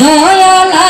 দয়ালা